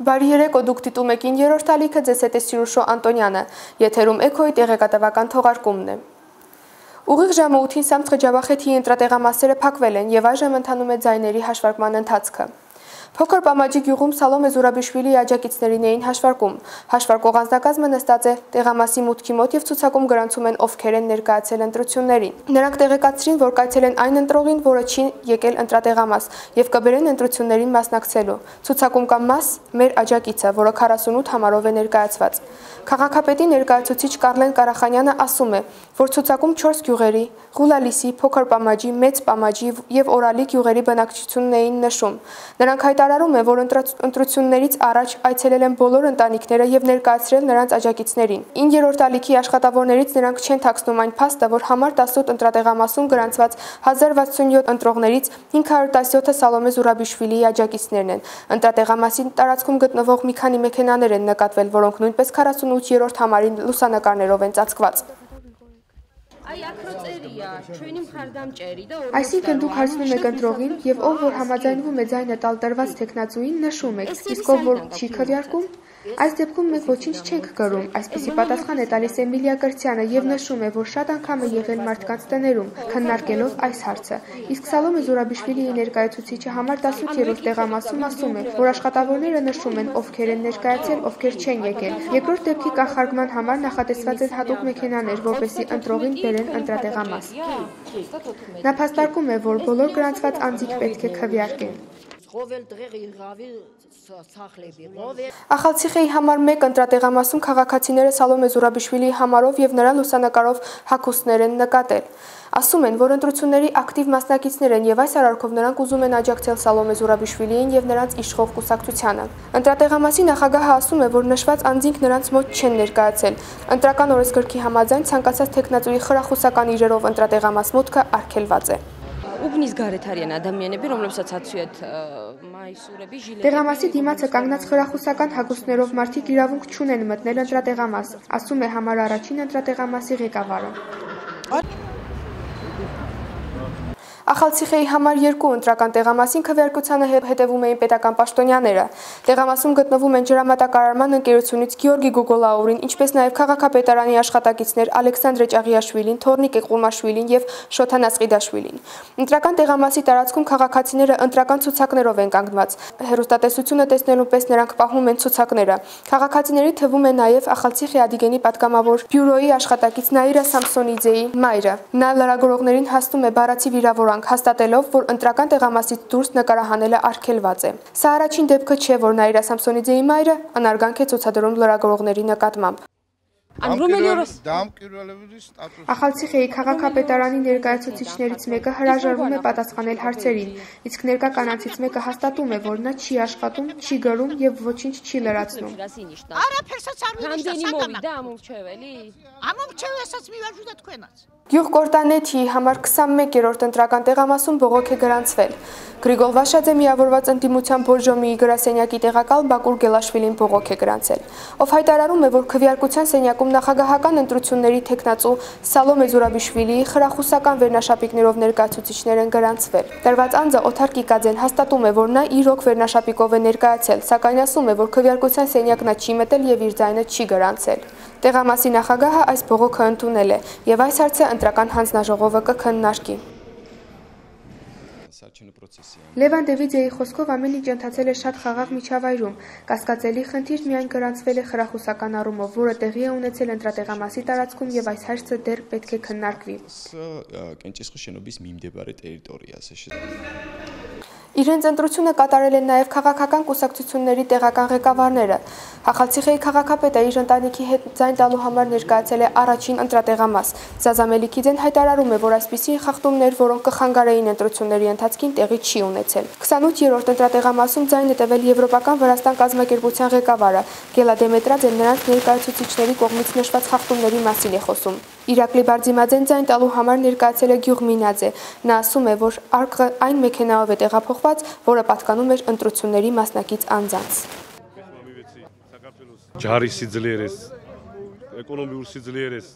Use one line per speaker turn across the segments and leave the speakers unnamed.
Բարի երեկո, դուք դիտում եք 9-րդ ալիքը ձեզ հետ է Սիրուշո Անտոնյանը։ Եթերում Էքոյի տեղեկատվական թողարկումն է։ Ուղիղ ժամը 8-ին Սամց Խճավախեթի ընտրատեղամասերը փակվել են եւ այժմ ընթանում է ձայների հաշվարկման ընթացքը։ Փոքր Պամաջի գյուղում Սալոմե Զուրաբիշվիլի աջակիցներին էին հաշվարկում։ Հաշվարկող անձնակազմը նստած է տեղամասի մուտքի մոտ եւ ցուցակում գրանցում են ովքեր են ներկայացել ընտրություններին։ Նրանք տեղեկացրին, որ կայցել են այն ընտրողին, որը չի եկել ընտրատեղամաս եւ կբերեն ընտրություններին մասնակցելու։ Ցուցակում կա մաս մեր աջակիցը, որը 48 համարով է ներկայացված։ Քաղաքապետի ներկայացուցիչ Կարլեն Կարախանյանը ասում է, որ ցուցակում 4 գյուղերի՝ Ղուլալիսի, Փոքր Պամաջի, Մեծ Պամաջի եւ Օրալի գյուղերի բնակչությունն էին նշում։ Նրանք հայտարարում է, որ ընտրություններից առաջ այցելել են բոլոր ընտանիքները եւ ներկայացրել նրանց աջակիցներին։ 9-րդ ալիքի աշխատավորներից նրանք չեն ཐակսնում այն փաստը, որ համար 18 ընտրատեղամասում գրանցված 1067 ընտրողներից 517-ը Սալոմե Զուրաբիշվիլիի աջակիցներն են։ Ընտրատեղամասի տարածքում գտնվող մի քանի մեքենաներ են նկատվել, որոնք նույնպես 48-րդ համարին լուսանկարներով են ծածկված։ Այսինքն դուք հարցնում եք ընտրողին եւ ով որ համաձայնվում է ձայնը տալ տրված տեխնացուին նշում եք, իսկ ով որ չի քվեարկում, Այս դեպքում մենք ոչինչ չենք կրում, այսպիսի պատասխան է տալիս Էմիլիա Կրցյանը եւ նշում է, որ շատ անգամ է եղել մարդկանց տներում, քննարկելով այս հարցը։ Իսկ Սալոմե Զուրաբիշվիլիի ներկայացուցիչը համար 18-րդ տեղամասում ասում է, որ աշխատավորները նշում են ովքեր են ներկայացել, ովքեր չեն եկել։ Երկրորդ դեպքի կանխարգման համար նախատեսված են հատուկ մեքենաներ, որպեսզի ընտրողին բերեն ընտրատեղամաս։ Նա փաստարկում է, որ բոլոր գրանցված անձիկ պետք է քվեարկեն։ Ախալցիխեի համար 1 ընտրատեղամասում քաղաքացիները Սալոմե Զուրաբիշվիլիի համարով եւ նրա լուսանկարով հակոստներ են նկատել։ Ասում են, որ ընտրությունների ակտիվ մասնակիցներ են եւ այս արարքով նրանք ուզում են աջակցել Սալոմե Զուրաբիշվիլիին եւ նրանց իշխող կուսակցությանը։ Ընտրատեղամասի նախագահը ասում է, որ նշված անձինք նրանց մոտ չեն ներկայացել։ Ընտրական օրենսգրքի համաձայն ցանկացած տեխնատուի խրախուսական իրերով ընտրատեղամաս մուտքը արգելված է։
Ուգնիս Գարեթարյան Ադամյանը բի ռոմլոպսացացու այդ մայսուրեբի ժիլե
Տեղամասի դիմացը կանգնած խրախուսական հագուստներով մարդիկ իրավունք չունեն մտնել ընտրատեղամաս, ասում է համար առաջին ընտրատեղամասի ղեկավարը։ Ախալցիխեի համար 2 ընտրական տեղամասին քվեարկությանը հետևում էին պետական պաշտոնյաները։ Տեղամասում գտնվում են ջրամատակարարման ընկերությունից Գյորգի Գոգոլաուրին, ինչպես նաև քաղաքապետարանի աշխատակիցներ Ալեքսանդր Ճաղիաշվիլին, Թորնիկ Էկումաշվիլին եւ Շոթան Ասղիդաշվիլին։ Ընտրական տեղամասի տարածքում քաղաքացիները ընտրական ցուցակներով են կանգնված։ Հերոստատեսությունը տեսնելու պես նրանք պահում են ցուցակները։ Քաղաքացիների թվում է նաև Ախալցիխի Ադիգենի պատգամավոր բյուրոյի աշխատակից Նաիրա Սամսոնիձեի մայրը։ Նա լրագրողներին հասնում է բառացի վիրավորանք կանգ հաստատելով, որ ընտրական տեղամասից դուրս նկարահանելը արգելված է։ Սա առաջին դեպքը չէ, որ Նաիրա Սամսոնիձեի մայրը անարգանք է ցուցադրում լրագրողների նկատմամբ։
Անդրոմելիորոս
Ախալցիխեի քաղաքապետարանի ներկայացուցիչներից մեկը հրաժարվում է պատասխանել հարցերին, իսկ ներկա կանանցից մեկը հաստատում է, որ նա չի աշխատում, չի գրում եւ ոչինչ չի լրացնում։
Հանդենիմովի
շտասականը
դա ամում չևելի
Ամոմ չէ հեսած մի վարժուտ քնած
Գյուղ Կորտանեթի համար 21-րդ ընտրական տեղամասում բողոք է գրանցվել։ Գրիգոր Վաշաձե միավորված ընդդիմության Բորժոմիի գրասենյակի տեղակալ Բակուր Գելաշվիլին բողոք է գրանցել, ով հայտարարում է, որ քվեարկության սենյակում նախագահական ընտրությունների տեխնացու Սալոմե Զուրաբիշվիլիի խրախուսական վերնաշապիկներով ներկայացուցիչներ են գրանցվել։ Տրված անձը Օթար Կիկաձեն հաստատում է, որ նա իրոք վերնաշապիկով է ներկայացել, սակայն ասում է, որ քվեարկության սենյակ նա չի մտել եւ իր ձայնը չի գրանցել։ Տեղամասի նախագահը այս բողոքը ընդունել է եւ այս հարցը ընտրական հանձնաժողովը կքննարկի։ Լևան Դևիձեի խոսքով ամեն ինչ ընթացել է շատ խաղաղ միջավայրում։ Կասկածելի խնդիր միայն գրանցվել է խրախուսական առումով, որը տեղի է ունեցել ընտրատեղամասի տարածքում եւ այս հարցը դեռ պետք է քննարկվի։
Կենտիսխո շենոբիս მიმდებარე տերիտորիա, ասես։
Իրենց ընտրությունը կատարել են նաև քաղաքական կուսակցությունների տեղական ղեկավարները։ Հախալցիխեի քաղաքապետը իր ընտանիքի հետ ձայն տալու համար ներկայացել է առաջին ընտրատեղամաս։ Զազամելիքիձեն հայտարարում է, որ այսպիսի խախտումներ, որոնք կխանգարեին ընտրությունների ընթացքին, տեղի չի ունեցել։ 28-րդ ընտրատեղամասում ձայն է տվել Եվրոպական Վրաստան կազմակերպության ղեկավարը Գելա Դեմետրաձեն նրանց ներկայացուցիչների կողմից նշված խախտումների մասին է խոսում։ Իրակլի Բարդիմաձեն ձայն տալու համար ներկայացել է Գյուղ Մինաձե։ Նա ասում է, որ արկղը այն մեքենայով է տեղափոխված, որը պատկանում էր ընտրությունների մասնակից անձանց։
Ջարիսի ձլերես, էկոնոմի ուրսի ձլերես,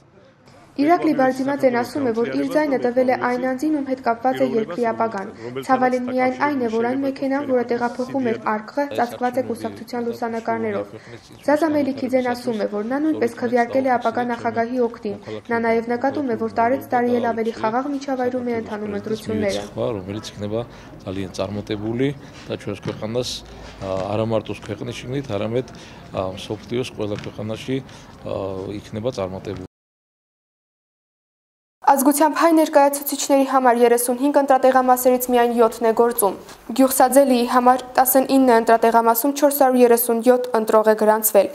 Իրակլի Բարձիմաձեն ասում է, որ իր ձայնը տվել է այն անձին, ում հետ կապված է երկրի ապագան։ Ցավալին միայն այն է, որ այն մեքենան, որը տեղափոխում էր արկղը, ծածկված է կուսակցության լուսանկարներով։ Զազա Մելիքիձեն ասում է, որ նա նույնպես քվեարկել է ապագա նախագահի օգտին։ Նա նաև նկատում է, որ տարեց տարի էլ ավելի խաղաղ միջավայրում է ընթանում ընտրությունները։
რომელიც იქნება ძალიან წარმატებული და ჩვენს ქვეყანას არა მარტო ქვეყნის შიგნით, არამედ სოფლიოს ყველა ქვეყანაში იქნება წარმატებული
Ազգությամբ հայ ներկայացուցիչների համար 35 ընտրատեղամասերից միայն 7-ն է գործում։ Գյուղսաձելիի համար 19 ընտրատեղամասում 437 ընտրող է գրանցվել։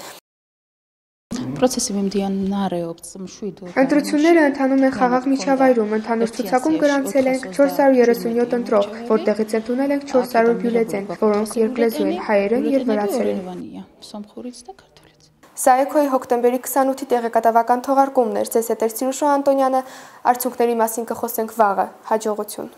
Պրոցեսը իմ դիաննար է օպցում շույդու։
Ընտրությունները ընթանում են խաղաղ միջավայրում, ընդհանուր ցուցակում գրանցել ենք 437 ընտրող, որտեղից ընդունել ենք 400 բյուլետեն, որոնք երկլեզու են հայերեն եւ վրացերեն։
Սոմխուրից դա քարտուղ
Սա էքոյի հոկտեմբերի 28-ի տեղեկատվական թողարկումն էր։ Ձեզ հետ է Սիրուշո Անտոնյանը։ Արդյունքների մասին կխոսենք վաղը։ Հաջողություն։